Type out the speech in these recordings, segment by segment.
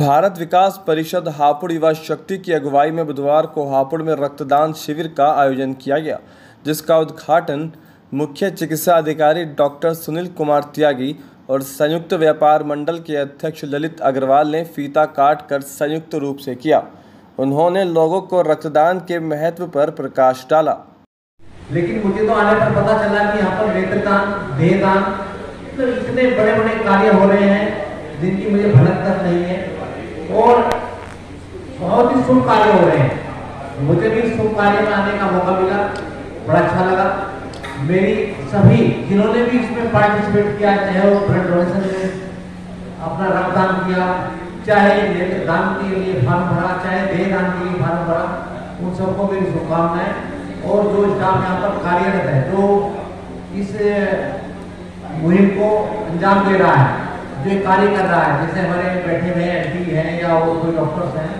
भारत विकास परिषद हापुड़ युवा शक्ति की अगुवाई में बुधवार को हापुड़ में रक्तदान शिविर का आयोजन किया गया, जिसका उद्घाटन मुख्य चिकित्सा अधिकारी डॉक्टर सुनील कुमार त्यागी और संयुक्त व्यापार मंडल के अध्यक्ष ललित अग्रवाल ने फीता काट कर संयुक्त रूप से किया। उन्होंने लोगों को रक्तदान के महत्व पर प्रकाश डाला। लेकिन मुझे तो आने पर पता चला कि यहाँ पर नेत्रदान देहदान तो इतने बड़े बड़े कार्य हो रहे हैं, जिनकी मुझे भनक तक नहीं है। और बहुत ही शुभ कार्य हो रहे हैं। मुझे भी शुभ कार्य में आने का मौका मिला, बड़ा अच्छा लगा। मेरी सभी जिन्होंने भी इसमें पार्टिसिपेट किया, चाहे वो ब्लड डोनेशन में, अपना रक्तदान किया, चाहे नेत्रदान के लिए फॉर्म भरा, चाहे देहदान के लिए फॉर्म भरा, उन सबको मेरी शुभकामनाएँ। और जो स्टाफ यहाँ पर कार्यरत है, जो इस मुहिम को अंजाम दे रहा है जो कार्य कर रहा है, जैसे हमारे बैठे हुए एंटी हैं या वो कोई डॉक्टर्स हैं,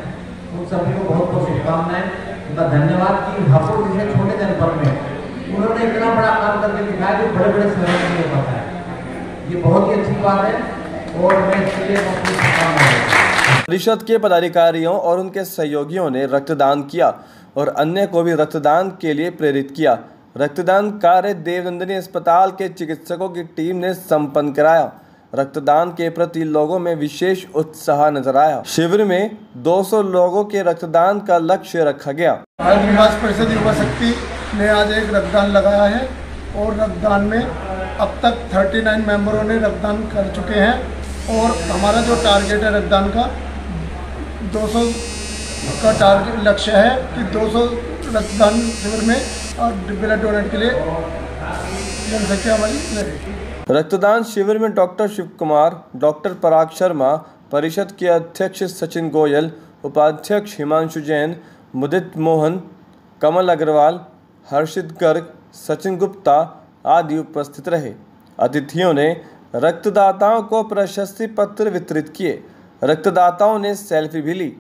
उन सभी को बहुत बहुत शुभकामनाएँ, उनका धन्यवाद कि हापुड़ जैसे छोटे जनपद में। उन्होंने इतना बड़ा काम करके दिखाया जो बड़े बड़े शहरों में नहीं हो पाता है। ये बहुत ही अच्छी बात है और मैं इसके लिए अपनी शुभकामनाएँ परिषद के पदाधिकारियों और उनके सहयोगियों ने रक्तदान किया और अन्य को भी रक्तदान के लिए प्रेरित किया। रक्तदान कार्य देवनंदिनी अस्पताल के चिकित्सकों की टीम ने संपन्न कराया। रक्तदान के प्रति लोगों में विशेष उत्साह नज़र आया। शिविर में 200 लोगों के रक्तदान का लक्ष्य रखा गया। भारत विकास परिषद युवा शक्ति ने आज एक रक्तदान लगाया है और रक्तदान में अब तक 39 मेंबरों ने रक्तदान कर चुके हैं और हमारा जो टारगेट है रक्तदान का 200 का टारगेट लक्ष्य है कि 200 रक्तदान शिविर में और ब्लड डोनेट के लिए जनसंख्या हमारी रक्तदान शिविर में डॉक्टर शिव कुमार डॉक्टर पराग शर्मा, परिषद के अध्यक्ष सचिन गोयल, उपाध्यक्ष हिमांशु जैन, मुदित मोहन, कमल अग्रवाल, हर्षित गर्ग, सचिन गुप्ता आदि उपस्थित रहे। अतिथियों ने रक्तदाताओं को प्रशस्ति पत्र वितरित किए। रक्तदाताओं ने सेल्फी भी ली।